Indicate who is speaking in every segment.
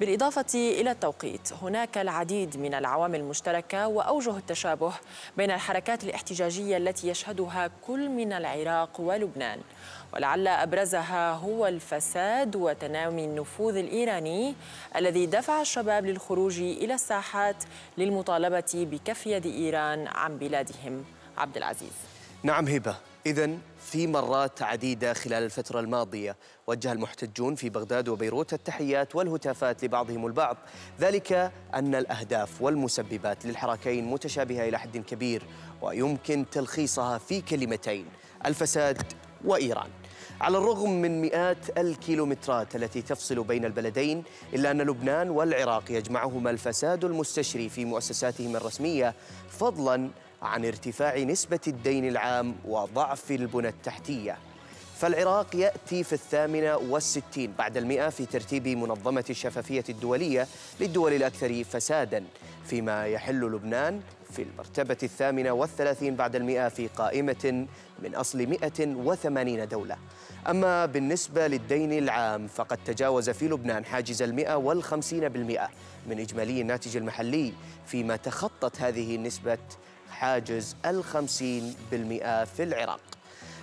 Speaker 1: بالإضافة إلى التوقيت هناك العديد من العوامل المشتركة وأوجه التشابه بين الحركات الاحتجاجية التي يشهدها كل من العراق ولبنان. ولعل أبرزها هو الفساد وتنامي النفوذ الإيراني الذي دفع الشباب للخروج إلى الساحات للمطالبة بكف يد إيران عن بلادهم. عبد العزيز.
Speaker 2: نعم هبة. إذا في مرات عديدة خلال الفترة الماضية. وجه المحتجون في بغداد وبيروت التحيات والهتافات لبعضهم البعض. ذلك أن الأهداف والمسببات للحركين متشابهة إلى حد كبير ويمكن تلخيصها في كلمتين الفساد وإيران. على الرغم من مئات الكيلومترات التي تفصل بين البلدين إلا أن لبنان والعراق يجمعهما الفساد المستشري في مؤسساتهما الرسمية فضلاً عن ارتفاع نسبة الدين العام وضعف البنى التحتية. فالعراق يأتي في الثامنة والستين بعد المئة في ترتيب منظمة الشفافية الدولية للدول الأكثر فساداً فيما يحل لبنان في المرتبة الثامنة والثلاثين بعد المئة في قائمة من أصل 180 دولة. أما بالنسبة للدين العام فقد تجاوز في لبنان حاجز المئة والخمسين بالمئة من إجمالي الناتج المحلي فيما تخطت هذه النسبة حاجز الخمسين بالمئة في العراق.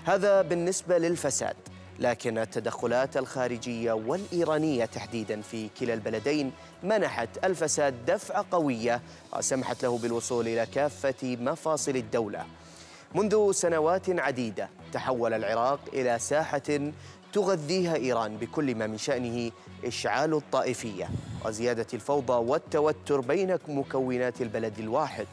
Speaker 2: هذا بالنسبة للفساد. لكن التدخلات الخارجية والإيرانية تحديدا في كلا البلدين منحت الفساد دفعة قوية وسمحت له بالوصول إلى كافة مفاصل الدولة. منذ سنوات عديدة تحول العراق إلى ساحة تغذيها إيران بكل ما من شأنه إشعال الطائفية وزيادة الفوضى والتوتر بين مكونات البلد الواحد.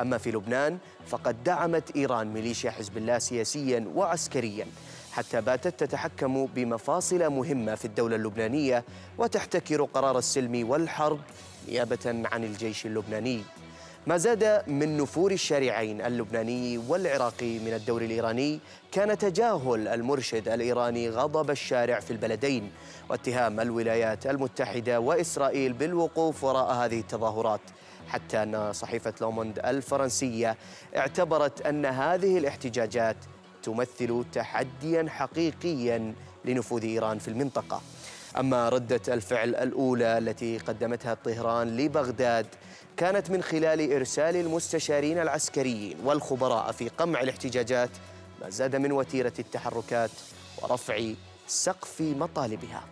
Speaker 2: أما في لبنان فقد دعمت إيران ميليشيا حزب الله سياسيا وعسكريا. حتى باتت تتحكم بمفاصل مهمة في الدولة اللبنانية وتحتكر قرار السلم والحرب نيابة عن الجيش اللبناني. ما زاد من نفور الشارعين اللبناني والعراقي من الدور الإيراني كان تجاهل المرشد الإيراني غضب الشارع في البلدين واتهام الولايات المتحدة وإسرائيل بالوقوف وراء هذه التظاهرات. حتى أن صحيفة لوموند الفرنسية اعتبرت أن هذه الاحتجاجات تمثل تحديا حقيقيا لنفوذ إيران في المنطقة. أما ردة الفعل الأولى التي قدمتها طهران لبغداد كانت من خلال إرسال المستشارين العسكريين والخبراء في قمع الاحتجاجات ما زاد من وتيرة التحركات ورفع سقف مطالبها.